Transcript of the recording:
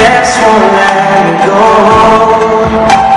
just won't let me go.